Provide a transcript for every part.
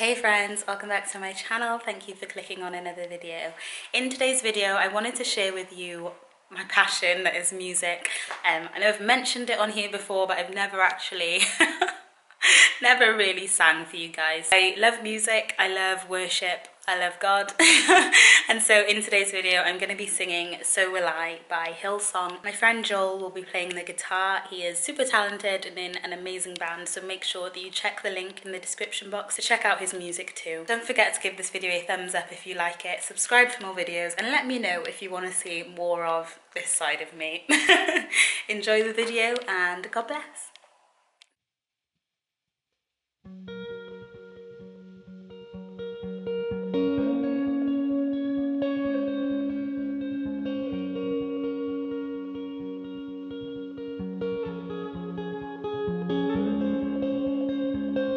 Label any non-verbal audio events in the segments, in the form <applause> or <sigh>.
Hey friends, welcome back to my channel. Thank you for clicking on another video. In today's video, I wanted to share with you my passion that is music. Um, I know I've mentioned it on here before, but I've never actually <laughs> <laughs> never really sang for you guys. I love music, I love worship, I love God. <laughs> and so in today's video, I'm going to be singing So Will I by Hillsong. My friend Joel will be playing the guitar. He is super talented and in an amazing band, so make sure that you check the link in the description box to check out his music too. Don't forget to give this video a thumbs up if you like it, subscribe for more videos, and let me know if you want to see more of this side of me. <laughs> Enjoy the video and God bless.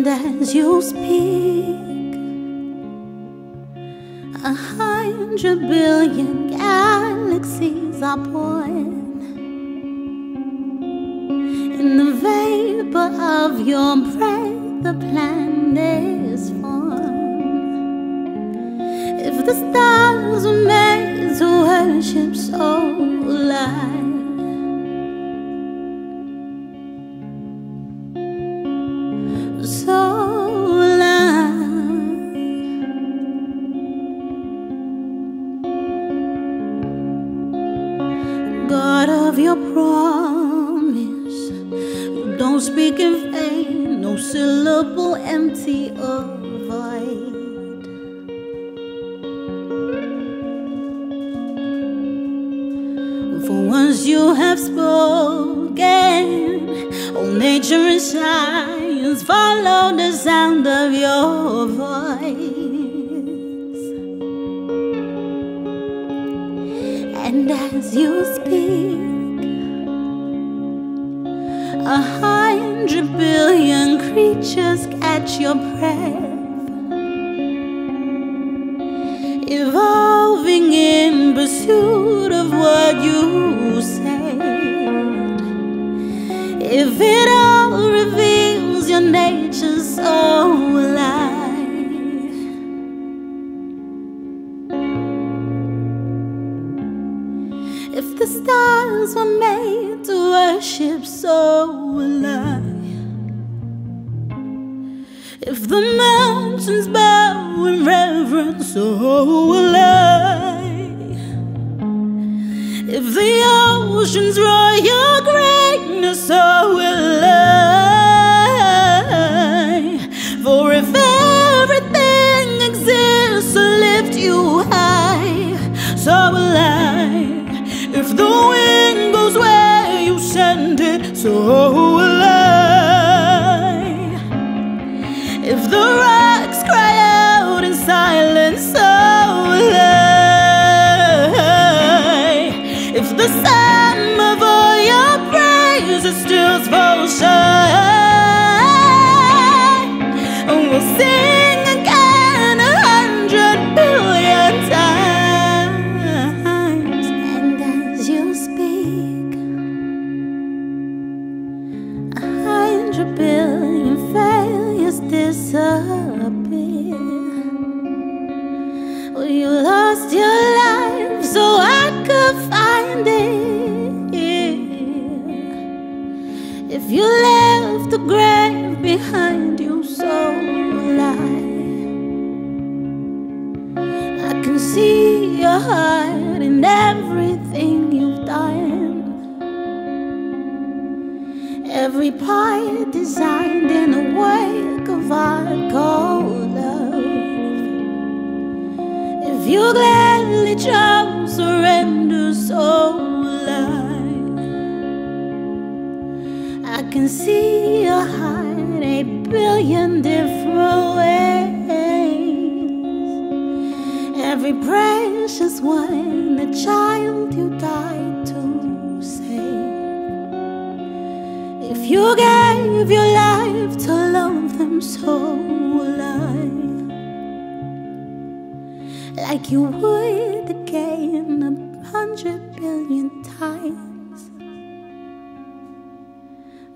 And as you speak, a hundred billion galaxies are born. In the vapor of your breath, the planets form. If the stars were made to worship, so will of your promise, don't speak in vain, no syllable empty or void. For once you have spoken, all nature and science follow the sound of your voice. And as you speak, a hundred billion creatures catch your breath, evolving in pursuit of what you said. If it all reveals your nature, so I. If the stars were made worship, so will I. If the mountains bow in reverence, so will I. If the oceans roar your greatness, so will I. For if everything exists to lift you high, so will I. If the wind send it, so will I. If the rocks cry out in silence, so will I. If the sum of all your praises still falls shine, you lost your life so I could find it. If you left the grave behind you, so will I. I can see your heart in everything you've done. Every part designed in a work of art called you gladly chose surrender, so will I. I can see your heart a billion different ways. every precious one, a child you died to save. If you gave your life to love like you would again a hundred billion times.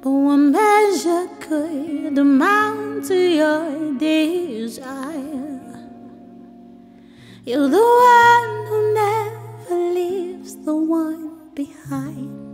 But one measure could amount to your desire. You're the one who never leaves the one behind.